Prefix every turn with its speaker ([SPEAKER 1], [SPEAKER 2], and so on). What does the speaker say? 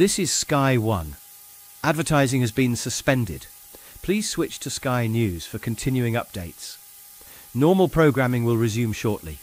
[SPEAKER 1] This is Sky One. Advertising has been suspended. Please switch to Sky News for continuing updates. Normal programming will resume shortly.